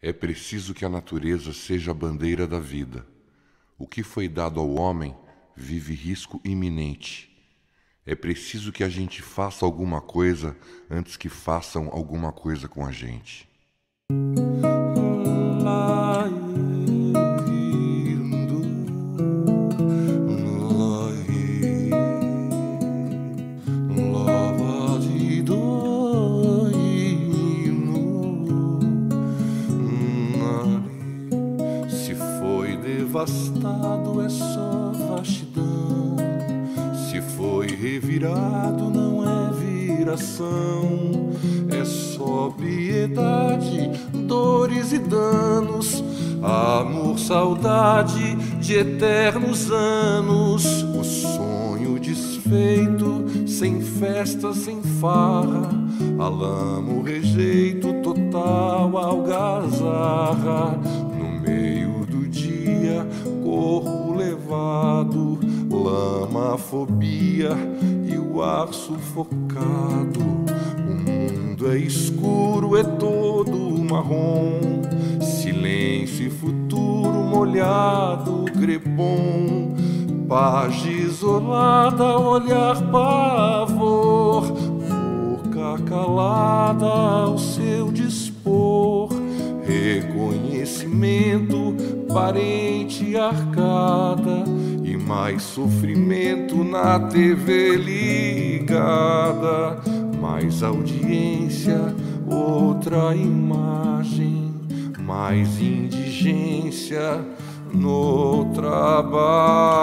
É preciso que a natureza seja a bandeira da vida. O que foi dado ao homem vive risco iminente. É preciso que a gente faça alguma coisa antes que façam alguma coisa com a gente. Devastado é só vastidão. Se foi revirado, não é viração. É só piedade, dores e danos. Amor, saudade de eternos anos. O sonho desfeito, sem festa, sem farra. Alamo, rejeito levado, lama-fobia e o ar sufocado. O mundo é escuro, é todo marrom, silêncio e futuro molhado, crepom. Paz isolada, olhar pavor, boca calada ao seu dispor, reconhecimento parente arcada e mais sofrimento na TV ligada, mais audiência, outra imagem, mais indigência noutra barragem.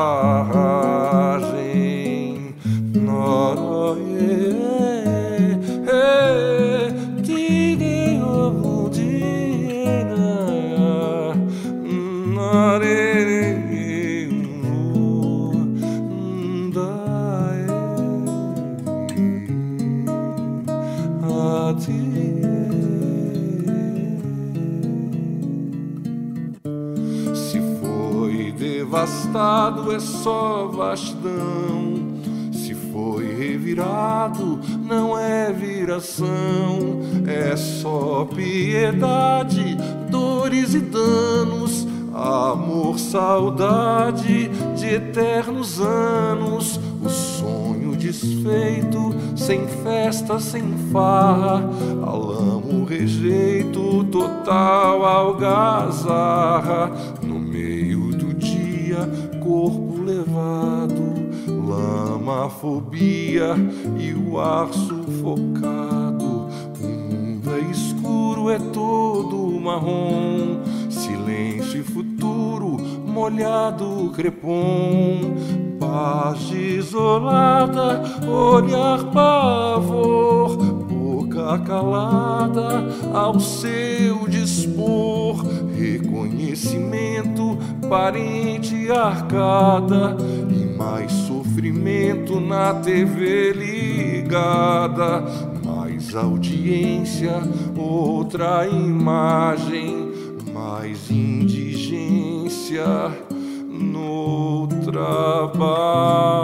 Se foi devastado é só vastidão. Se foi revirado, não é viração, é só piedade, dores e danos. Amor, saudade de eternos anos, o sonho desfeito, sem festa, sem farra, alamo, rejeito total, algazarra, no meio do dia, corpo levado, lama, fobia e o ar sufocado. O mundo é escuro, é todo marrom. Silêncio e futuro, molhado crepom, paz isolada, olhar pavor, boca calada ao seu dispor, reconhecimento, parente arcada e mais sofrimento na TV ligada, mais audiência, outra imagem mais indigência no trabalho.